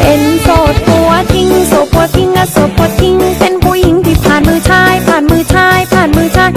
เป็นโสดผัวทิ้งโสดผัวทิ้งอะโสดผัวทิ้ง เป็นผู้หญิงที่ผ่านมือชาย ผ่านมือชาย ผ่านมือชาย